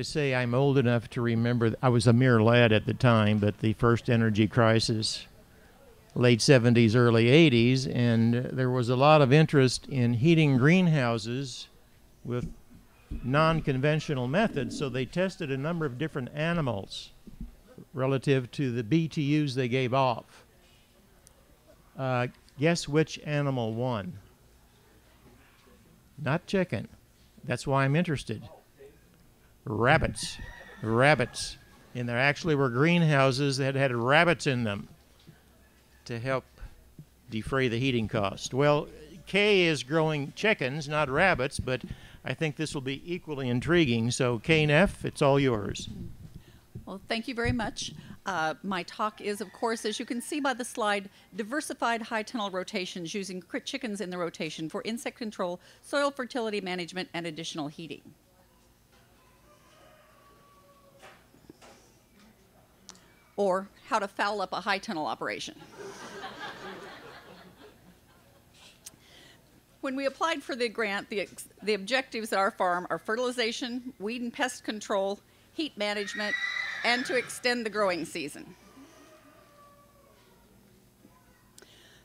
to say I'm old enough to remember. I was a mere lad at the time, but the first energy crisis, late 70s, early 80s, and there was a lot of interest in heating greenhouses with non conventional methods. So they tested a number of different animals relative to the BTUs they gave off. Uh, guess which animal won? Not chicken. That's why I'm interested. Rabbits. Rabbits. And there actually were greenhouses that had rabbits in them to help defray the heating cost. Well, Kay is growing chickens, not rabbits, but I think this will be equally intriguing. So, Katie Neff, it's all yours. Well, thank you very much. Uh, my talk is, of course, as you can see by the slide, diversified high tunnel rotations using chickens in the rotation for insect control, soil fertility management, and additional heating. Or how to foul up a high tunnel operation. When we applied for the grant, the, the objectives at our farm are fertilization, weed and pest control, heat management, and to extend the growing season.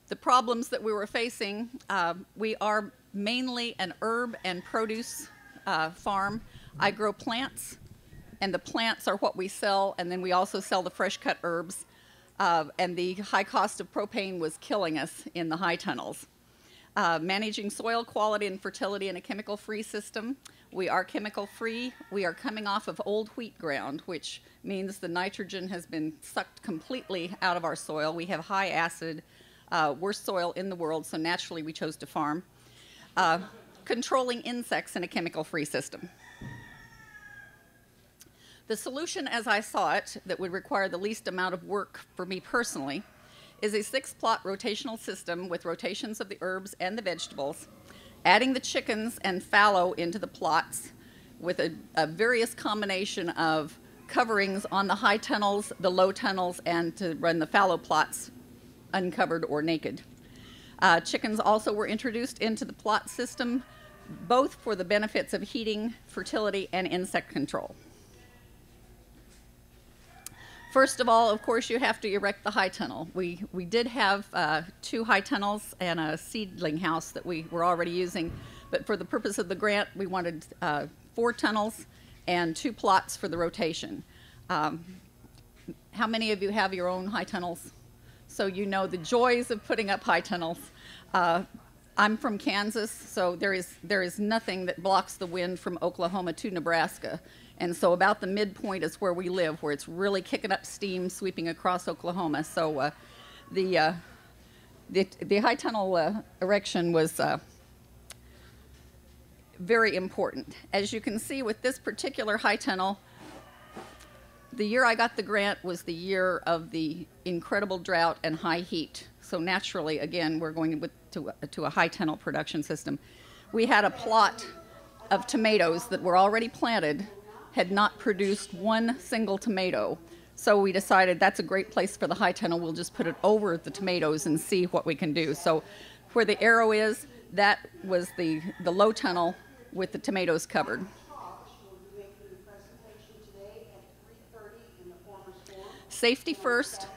The problems that we were facing, uh, we are mainly an herb and produce uh, farm. I grow plants, and the plants are what we sell, and then we also sell the fresh cut herbs. Uh, and the high cost of propane was killing us in the high tunnels. Uh, managing soil quality and fertility in a chemical free system. We are chemical free. We are coming off of old wheat ground, which means the nitrogen has been sucked completely out of our soil. We have high acid, uh, worst soil in the world, so naturally we chose to farm. Uh, controlling insects in a chemical free system. The solution, as I saw it, that would require the least amount of work for me personally, is a six plot rotational system with rotations of the herbs and the vegetables adding the chickens and fallow into the plots with a, a various combination of coverings on the high tunnels, the low tunnels, and to run the fallow plots uncovered or naked. Uh, chickens also were introduced into the plot system, both for the benefits of heating, fertility, and insect control. First of all, of course, you have to erect the high tunnel. We, we did have uh, two high tunnels and a seedling house that we were already using, but for the purpose of the grant, we wanted uh, four tunnels and two plots for the rotation. Um, how many of you have your own high tunnels? So you know the joys of putting up high tunnels. Uh, I'm from Kansas, so there is, there is nothing that blocks the wind from Oklahoma to Nebraska. And so about the midpoint is where we live, where it's really kicking up steam, sweeping across Oklahoma. So uh, the, uh, the, the high tunnel uh, erection was uh, very important. As you can see with this particular high tunnel, the year I got the grant was the year of the incredible drought and high heat. So naturally, again, we're going to, to, to a high tunnel production system. We had a plot of tomatoes that were already planted had not produced one single tomato. So we decided that's a great place for the high tunnel. We'll just put it over the tomatoes and see what we can do. So where the arrow is, that was the, the low tunnel with the tomatoes covered. Safety first.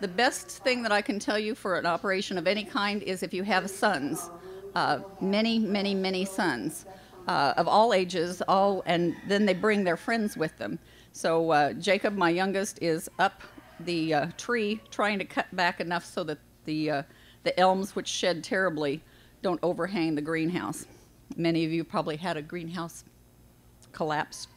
The best thing that I can tell you for an operation of any kind is if you have sons, uh, many, many, many sons uh, of all ages, all, and then they bring their friends with them. So uh, Jacob, my youngest, is up the uh, tree trying to cut back enough so that the uh, the elms, which shed terribly, don't overhang the greenhouse. Many of you probably had a greenhouse collapse.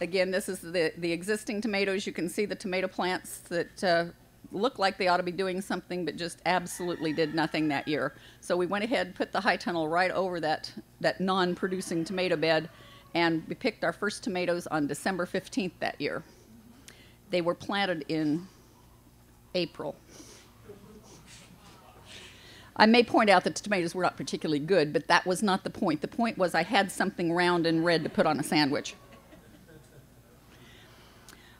Again, this is the, the existing tomatoes. You can see the tomato plants that uh, looked like they ought to be doing something, but just absolutely did nothing that year. So we went ahead, put the high tunnel right over that, that non producing tomato bed, and we picked our first tomatoes on December 15th that year. They were planted in April. I may point out that the tomatoes were not particularly good, but that was not the point. The point was I had something round and red to put on a sandwich.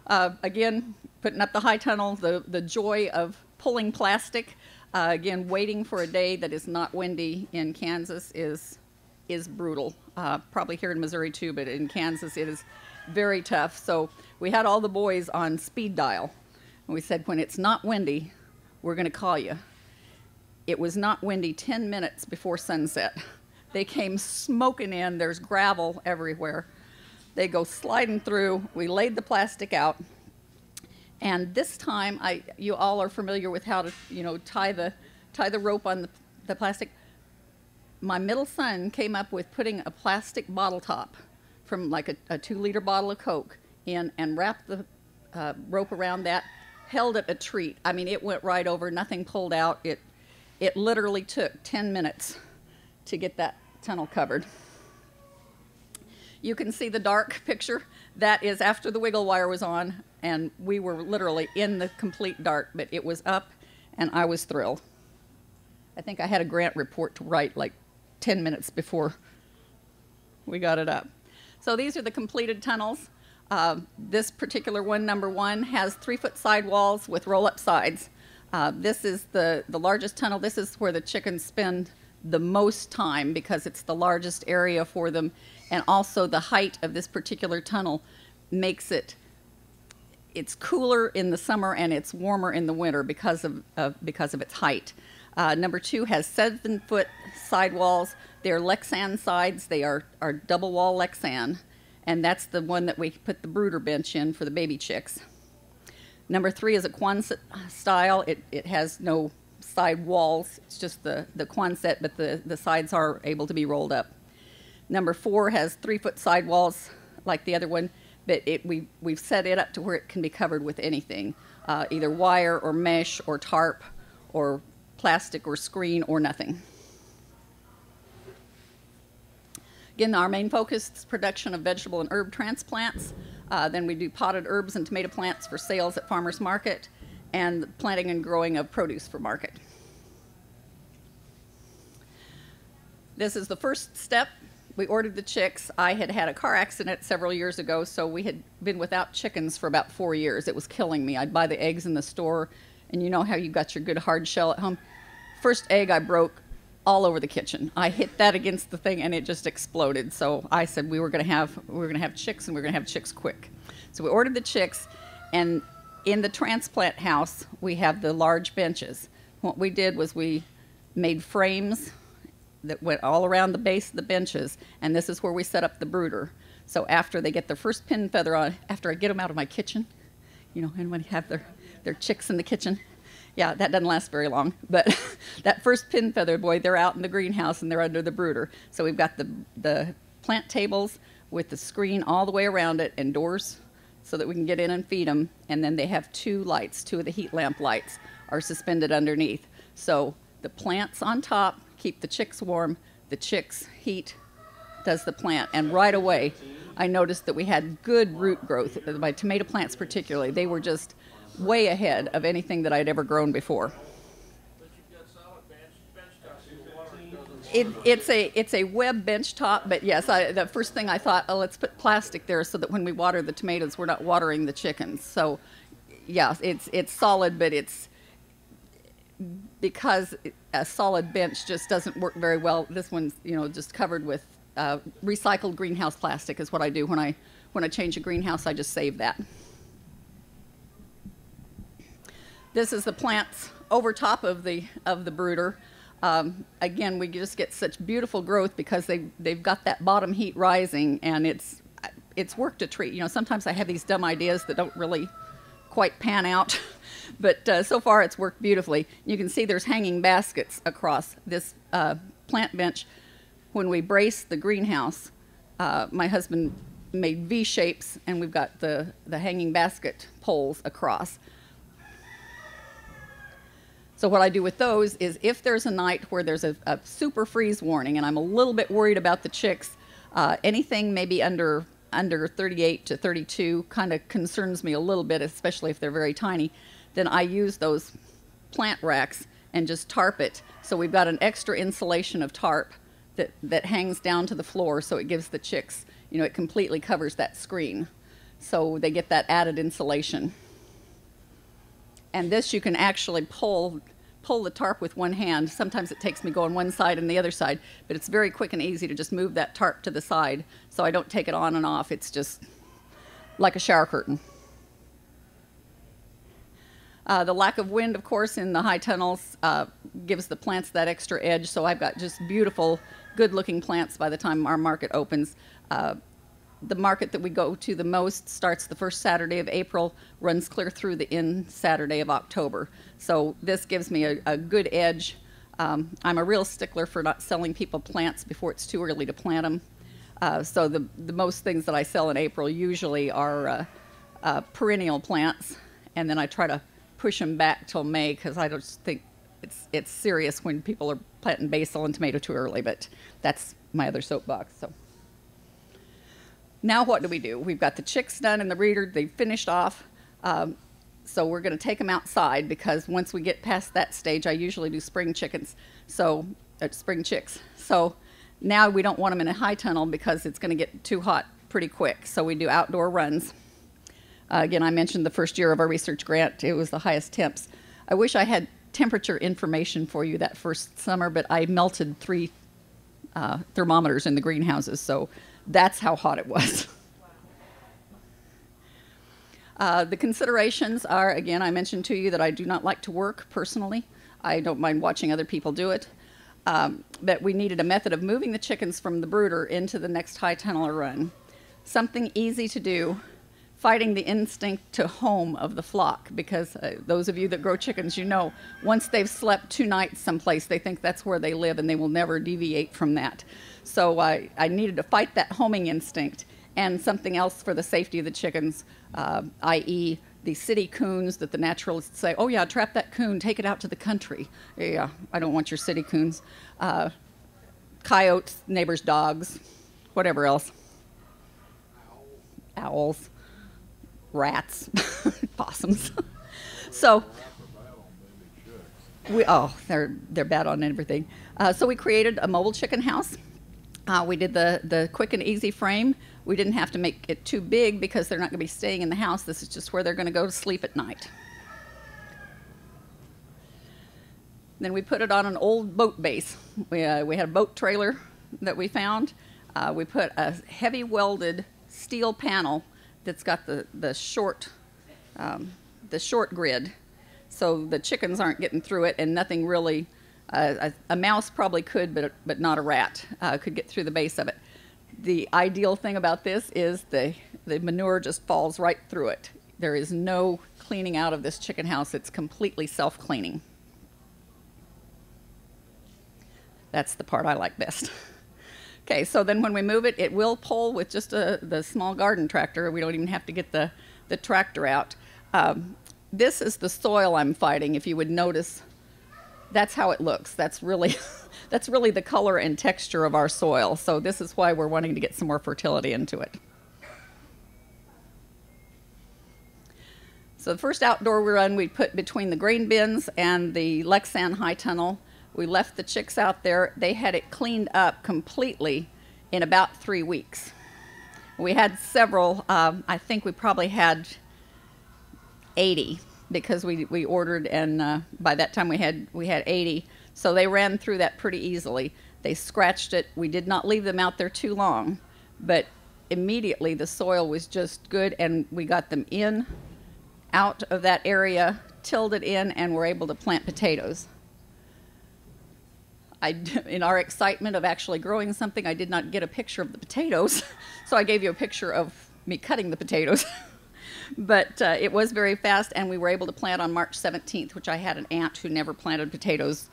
Uh, again, putting up the high tunnel, the, the joy of pulling plastic. Uh, again, waiting for a day that is not windy in Kansas is is brutal. Uh, probably here in Missouri too, but in Kansas it is very tough. So we had all the boys on speed dial. And we said, when it's not windy, we're going to call you. It was not windy 10 minutes before sunset. They came smoking in. There's gravel everywhere. They go sliding through. We laid the plastic out. And this time, I, you all are familiar with how to, you know, tie the, tie the rope on the, the plastic. My middle son came up with putting a plastic bottle top from like a, a two liter bottle of Coke in and wrapped the uh, rope around that, held it a treat. I mean, it went right over, nothing pulled out. It, it literally took 10 minutes to get that tunnel covered. You can see the dark picture. That is after the wiggle wire was on, and we were literally in the complete dark, but it was up, and I was thrilled. I think I had a grant report to write like 10 minutes before we got it up. So these are the completed tunnels. Uh, this particular one, number one, has three foot sidewalls with roll up sides. Uh, this is the, the largest tunnel. This is where the chickens spend the most time because it's the largest area for them. And also the height of this particular tunnel makes it it's cooler in the summer and it's warmer in the winter because of, of because of its height. Uh, number two has seven foot sidewalls. They're Lexan sides. They are, are double wall Lexan, and that's the one that we put the brooder bench in for the baby chicks. Number three is a Quonset style. It, it has no side walls. It's just the, the Quonset, but the, the sides are able to be rolled up. Number four has three foot side walls like the other one, but it, we, we've set it up to where it can be covered with anything, uh, either wire or mesh or tarp or plastic or screen or nothing. Again, our main focus is production of vegetable and herb transplants. Uh, then we do potted herbs and tomato plants for sales at farmers market and planting and growing of produce for market. This is the first step. We ordered the chicks. I had had a car accident several years ago, so we had been without chickens for about four years. It was killing me. I'd buy the eggs in the store, and you know how you got your good hard shell at home. First egg I broke all over the kitchen. I hit that against the thing and it just exploded. So I said we were going to have we were going to have chicks and we are going to have chicks quick. So we ordered the chicks and in the transplant house we have the large benches. What we did was we made frames that went all around the base of the benches and this is where we set up the brooder. So after they get their first pin feather on, after I get them out of my kitchen, you know, and when they have their their chicks in the kitchen, yeah, that doesn't last very long. But that first pin feather boy, they're out in the greenhouse and they're under the brooder. So we've got the, the plant tables with the screen all the way around it and doors so that we can get in and feed them. And then they have two lights, two of the heat lamp lights are suspended underneath. So the plants on top keep the chicks warm, the chicks heat does the plant. And right away, I noticed that we had good root growth. My tomato plants, particularly, they were just way ahead of anything that I'd ever grown before. It, it's a it's a web bench top, but yes, I, the first thing I thought, oh, let's put plastic there so that when we water the tomatoes, we're not watering the chickens. So, yeah, it's it's solid, but it's because a solid bench just doesn't work very well. This one's you know just covered with uh, recycled greenhouse plastic is what I do when I when I change a greenhouse. I just save that. This is the plants over top of the of the brooder. Um, again, we just get such beautiful growth because they they've got that bottom heat rising, and it's it's worked a treat. You know, sometimes I have these dumb ideas that don't really quite pan out, but uh, so far it's worked beautifully. You can see there's hanging baskets across this uh, plant bench. When we brace the greenhouse, uh, my husband made V shapes, and we've got the the hanging basket poles across. So what I do with those is if there's a night where there's a, a super freeze warning and I'm a little bit worried about the chicks, uh, anything maybe under under 38 to 32 kind of concerns me a little bit, especially if they're very tiny. Then I use those plant racks and just tarp it. So we've got an extra insulation of tarp that, that hangs down to the floor so it gives the chicks, you know, it completely covers that screen. So they get that added insulation and this you can actually pull pull the tarp with one hand. Sometimes it takes me going one side and the other side, but it's very quick and easy to just move that tarp to the side so I don't take it on and off. It's just like a shower curtain. Uh, the lack of wind, of course, in the high tunnels uh, gives the plants that extra edge. So I've got just beautiful, good looking plants by the time our market opens. Uh, the market that we go to the most starts the first Saturday of April, runs clear through the end Saturday of October. So this gives me a, a good edge. Um, I'm a real stickler for not selling people plants before it's too early to plant them. Uh, so the, the most things that I sell in April usually are uh, uh, perennial plants, and then I try to push them back till May because I just think it's it's serious when people are planting basil and tomato too early. But that's my other soapbox. So now what do we do? We've got the chicks done in the brooder They finished off. Um, so we're going to take them outside because once we get past that stage, I usually do spring chickens. So uh, spring chicks. So now we don't want them in a high tunnel because it's going to get too hot pretty quick. So we do outdoor runs. Uh, again, I mentioned the first year of our research grant, it was the highest temps. I wish I had temperature information for you that first summer, but I melted three uh, thermometers in the greenhouses, so that's how hot it was. Uh, the considerations are again, I mentioned to you that I do not like to work personally. I don't mind watching other people do it. Um, but we needed a method of moving the chickens from the brooder into the next high tunnel or run. Something easy to do fighting the instinct to home of the flock because uh, those of you that grow chickens you know once they've slept two nights someplace they think that's where they live and they will never deviate from that. So i, I needed to fight that homing instinct and something else for the safety of the chickens uh, i.e the city coons that the naturalists say oh yeah trap that coon take it out to the country. Yeah i don't want your city coons. Uh, coyotes neighbors dogs whatever else. Owls rats, possums. so we oh they're they're bad on everything. Uh, so we created a mobile chicken house. Uh, we did the the quick and easy frame. We didn't have to make it too big because they're not going to be staying in the house. This is just where they're going to go to sleep at night. Then we put it on an old boat base. We, uh, we had a boat trailer that we found. Uh, we put a heavy welded steel panel that's got the, the short um, the short grid, so the chickens aren't getting through it, and nothing really. Uh, a, a, mouse probably could, but but not a rat uh, could get through the base of it. The ideal thing about this is the the manure just falls right through it. There is no cleaning out of this chicken house. It's completely self cleaning. That's the part I like best. Okay, so then when we move it, it will pull with just a, the small garden tractor. We don't even have to get the, the tractor out. Um, this is the soil I'm fighting. If you would notice, that's how it looks. That's really, that's really the color and texture of our soil. So this is why we're wanting to get some more fertility into it. So the first outdoor we run we put between the grain bins and the Lexan high tunnel we left the chicks out there. They had it cleaned up completely in about three weeks. We had several, um, I think we probably had 80 because we, we ordered, and uh, by that time we had, we had 80. So they ran through that pretty easily. They scratched it. We did not leave them out there too long, but immediately the soil was just good, and we got them in, out of that area, tilled it in, and were able to plant potatoes. I, in our excitement of actually growing something, I did not get a picture of the potatoes, so I gave you a picture of me cutting the potatoes. but uh, it was very fast, and we were able to plant on March 17th, which I had an aunt who never planted potatoes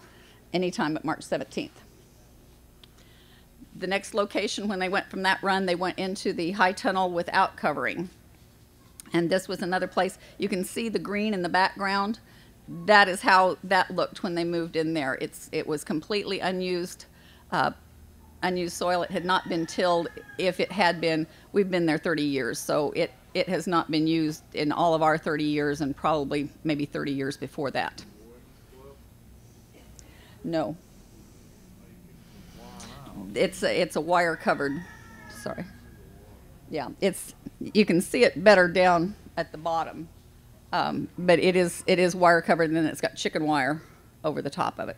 anytime but March 17th. The next location, when they went from that run, they went into the high tunnel without covering. And this was another place. You can see the green in the background that is how that looked when they moved in there. It's it was completely unused, uh, unused soil. It had not been tilled. If it had been, we've been there 30 years, so it it has not been used in all of our 30 years, and probably maybe 30 years before that. No. It's a, it's a wire covered. Sorry. Yeah, it's you can see it better down at the bottom um, but it is it is wire covered, and then it's got chicken wire over the top of it.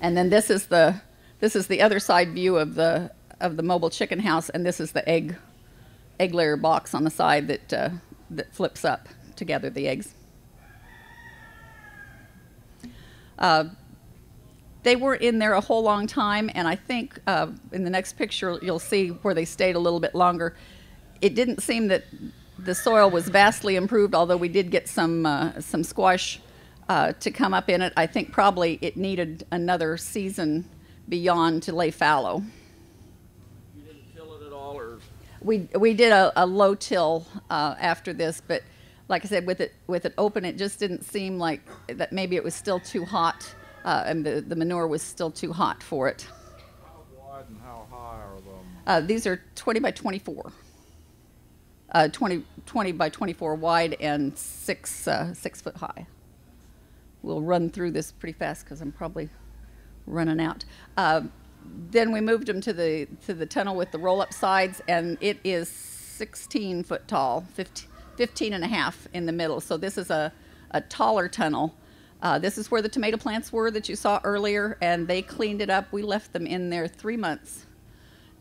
And then this is the this is the other side view of the of the mobile chicken house, and this is the egg egg layer box on the side that uh, that flips up to gather the eggs. Uh, they were in there a whole long time, and I think uh, in the next picture you'll see where they stayed a little bit longer. It didn't seem that the soil was vastly improved, although we did get some uh, some squash uh, to come up in it. I think probably it needed another season beyond to lay fallow. You didn't till it at all, or We we did a, a low till uh, after this, but like I said, with it with it open, it just didn't seem like that. Maybe it was still too hot, uh, and the, the manure was still too hot for it. how wide and how high are them? Uh, these are 20 by 24. Uh, 20, 20 by 24 wide and six uh, six foot high. We'll run through this pretty fast because I'm probably running out. Uh, then we moved them to the to the tunnel with the roll up sides, and it is 16 foot tall, 15, 15 and a half in the middle. So this is a, a taller tunnel. Uh, this is where the tomato plants were that you saw earlier, and they cleaned it up. We left them in there three months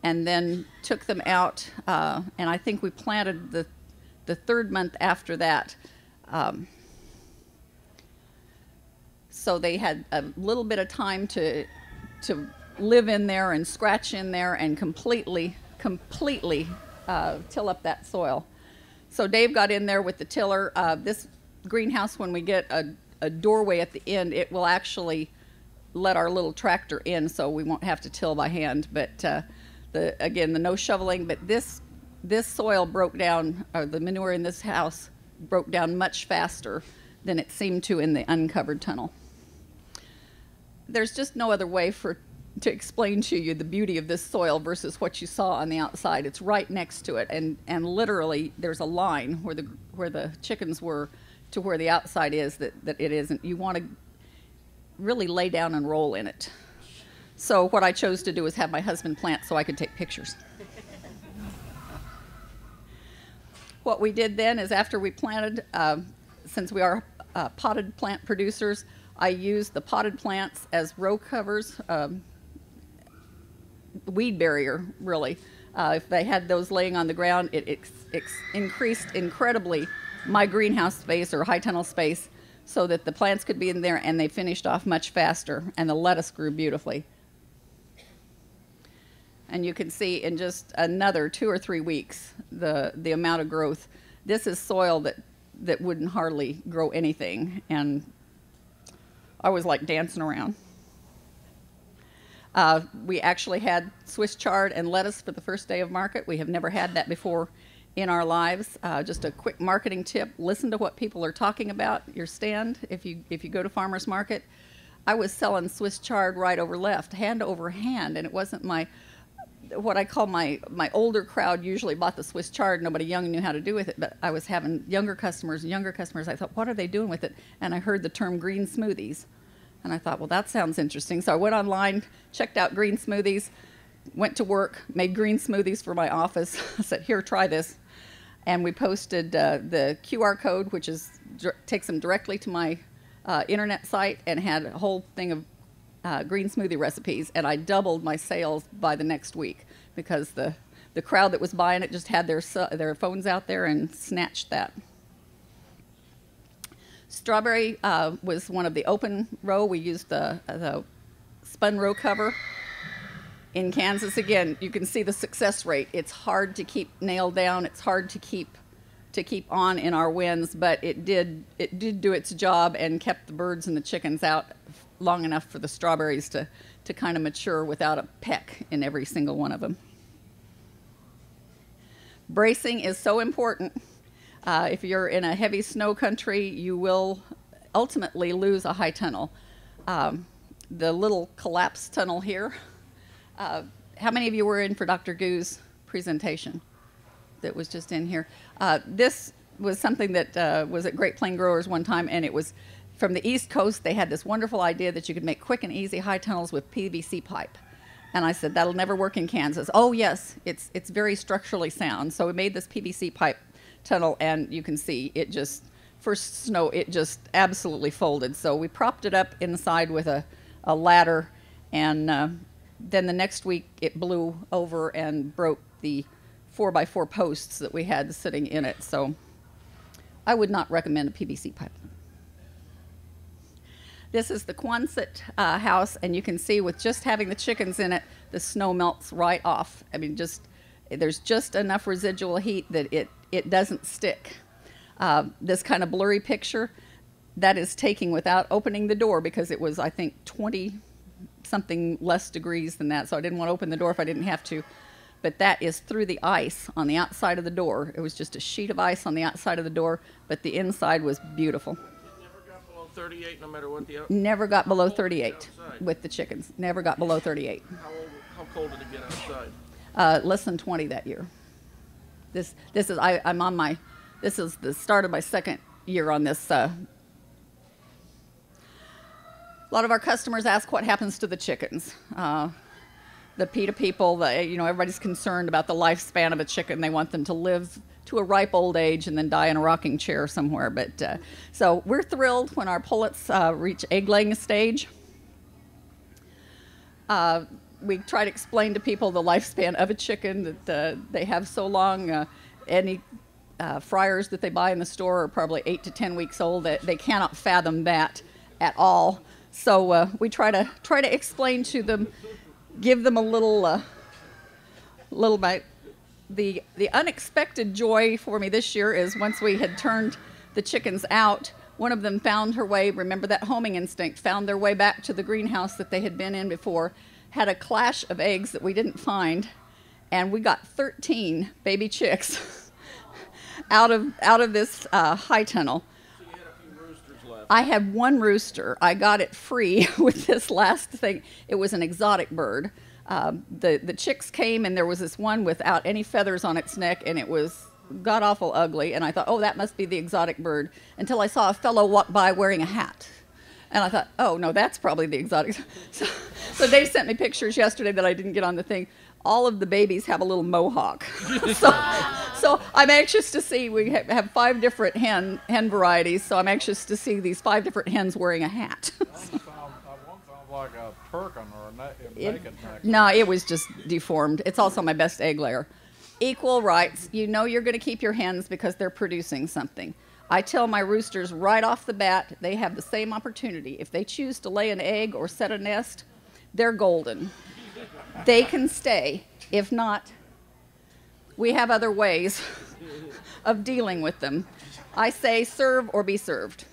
and then took them out. Uh, and I think we planted the the third month after that. Um, so they had a little bit of time to to live in there and scratch in there and completely completely uh, till up that soil. So Dave got in there with the tiller. Uh, this greenhouse, when we get a, a doorway at the end, it will actually let our little tractor in, so we won't have to till by hand. But uh, the again, the no shoveling. But this this soil broke down, or the manure in this house broke down much faster than it seemed to in the uncovered tunnel. There's just no other way for to explain to you the beauty of this soil versus what you saw on the outside. It's right next to it, and and literally there's a line where the where the chickens were to where the outside is that that it isn't. You want to really lay down and roll in it. So what I chose to do was have my husband plant so I could take pictures. what we did then is after we planted, uh, since we are uh, potted plant producers, I used the potted plants as row covers, um, weed barrier, really. Uh, if they had those laying on the ground, it ex- ex- increased incredibly my greenhouse space or high tunnel space so that the plants could be in there and they finished off much faster and the lettuce grew beautifully. And you can see in just another two or three weeks the, the amount of growth. This is soil that, that wouldn't hardly grow anything, and I was like dancing around. Uh, we actually had Swiss chard and lettuce for the first day of market. We have never had that before in our lives. Uh, just a quick marketing tip: listen to what people are talking about your stand. If you if you go to farmers market, I was selling Swiss chard right over left, hand over hand, and it wasn't my what I call my my older crowd usually bought the Swiss chard. Nobody young knew how to do with it, but I was having younger customers and younger customers. I thought, what are they doing with it? And I heard the term green smoothies, and I thought, well, that sounds interesting. So I went online, checked out green smoothies, went to work, made green smoothies for my office. I said, here, try this, and we posted uh, the QR code, which is takes them directly to my uh, internet site, and had a whole thing of uh, green smoothie recipes, and I doubled my sales by the next week because the the crowd that was buying it just had their their phones out there and snatched that. Strawberry uh, was one of the open row. We used the the spun row cover. In Kansas, again, you can see the success rate. It's hard to keep nailed down. It's hard to keep to keep on in our winds, but it did it did do its job and kept the birds and the chickens out long enough for the strawberries to, to kind of mature without a peck in every single one of them. Bracing is so important. Uh, if you're in a heavy snow country, you will ultimately lose a high tunnel. Um, the little collapsed tunnel here. Uh, how many of you were in for Dr. Goo's presentation that was just in here? Uh, this was something that uh, was at Great Plain Growers one time, and it was from the East Coast, they had this wonderful idea that you could make quick and easy high tunnels with PVC pipe. And I said, that'll never work in Kansas. Oh, yes, it's, it's very structurally sound. So we made this PVC pipe tunnel, and you can see it just first snow, it just absolutely folded. So we propped it up inside with a, a ladder, and uh, then the next week it blew over and broke the four by four posts that we had sitting in it. So I would not recommend a PVC pipe. This is the Quonset uh, house, and you can see with just having the chickens in it, the snow melts right off. I mean, just there's just enough residual heat that it it doesn't stick. Uh, this kind of blurry picture, that is taking without opening the door because it was I think 20 something less degrees than that, so I didn't want to open the door if I didn't have to. But that is through the ice on the outside of the door. It was just a sheet of ice on the outside of the door, but the inside was beautiful. 38 no matter what the. out- Never got below How cold 38 outside? with the chickens. Never got below 38. How, old, how cold did it get outside? Uh, less than 20 that year. This this is I, I'm on my this is the start of my second year on this. Uh, a lot of our customers ask what happens to the chickens. Uh, the PETA people, the, you know, everybody's concerned about the lifespan of a chicken. They want them to live to a ripe old age and then die in a rocking chair somewhere. But uh, so we're thrilled when our pullets uh, reach egg laying stage. Uh, we try to explain to people the lifespan of a chicken that uh, they have so long. Uh, any uh, fryers that they buy in the store are probably eight to ten weeks old. That they cannot fathom that at all. So we try to try to explain to them, give them a little little bit. The the unexpected joy for me this year is once we had turned the chickens out. One of them found her way, remember that homing instinct, found their way back to the greenhouse that they had been in before, had a clash of eggs that we didn't find, and we got 13 baby chicks out of out of this uh, high tunnel. I had one rooster. I got it free with this last thing. It was an exotic bird. Um, the the chicks came and there was this one without any feathers on its neck, and it was god awful ugly. And I thought, oh, that must be the exotic bird. Until I saw a fellow walk by wearing a hat, and I thought, oh no, that's probably the exotic. So, so Dave sent me pictures yesterday that I didn't get on the thing. All of the babies have a little mohawk. so, so I'm anxious to see. We ha- have five different hen hen varieties, so I'm anxious to see these five different hens wearing a hat. One sound, uh, one sounds like a Turken or a, na- a It- naked neck. no, it was just deformed. It's also my best egg layer. Equal rights. You know you're going to keep your hens because they're producing something. I tell my roosters right off the bat they have the same opportunity. If they choose to lay an egg or set a nest, they're golden. They can stay. If not, we have other ways of dealing with them. I say serve or be served.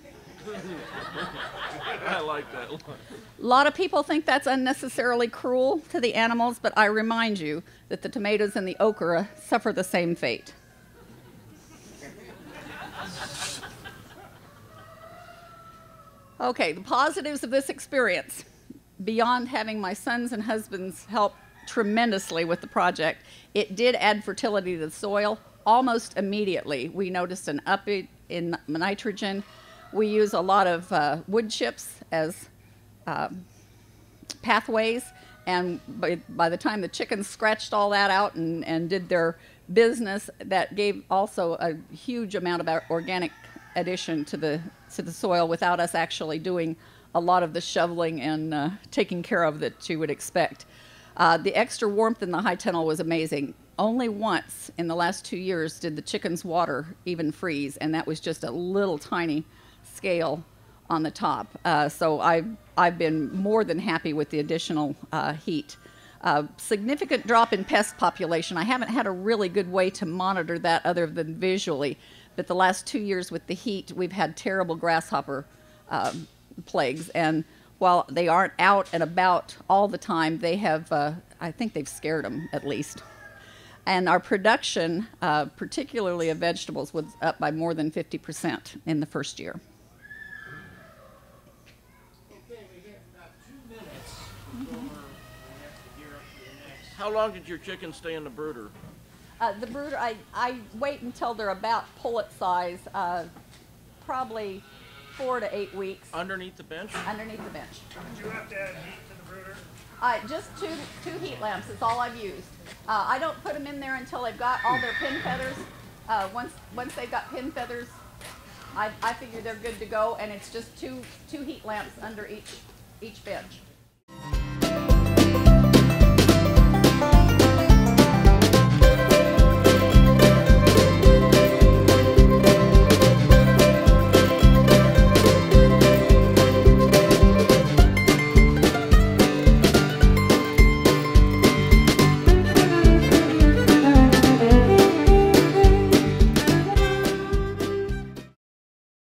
I like that one. A lot of people think that's unnecessarily cruel to the animals, but I remind you that the tomatoes and the okra suffer the same fate. Okay, the positives of this experience. Beyond having my sons and husbands help tremendously with the project, it did add fertility to the soil almost immediately. We noticed an up in nitrogen. We use a lot of uh, wood chips as pathways. And by, by the time the chickens scratched all that out and, and did their business, that gave also a huge amount of organic addition to the, to the soil without us actually doing a lot of the shoveling and uh, taking care of that you would expect. Uh, the extra warmth in the high tunnel was amazing. Only once in the last two years did the chickens' water even freeze, and that was just a little tiny scale on the top. Uh, so I've, I've been more than happy with the additional uh, heat. Uh, significant drop in pest population. I haven't had a really good way to monitor that other than visually, but the last two years with the heat, we've had terrible grasshopper um, plagues. And while they aren't out and about all the time, they have, uh, I think they've scared them at least. And our production, uh, particularly of vegetables, was up by more than 50% in the first year. Okay, we have about two minutes before we have to gear up for the next. How long did your chickens stay in the brooder? Uh, the brooder, I, I wait until they're about pullet size, uh, probably four to eight weeks Underneath the bench? underneath the bench. Did you have to add heat to the brooder? Uh, just two, two heat lamps is all I've used. Uh, I don't put them in there until they've got all their pin feathers. Uh, once, once they've got pin feathers I, I figure they're good to go, and it's just two, two heat lamps under each, each bench.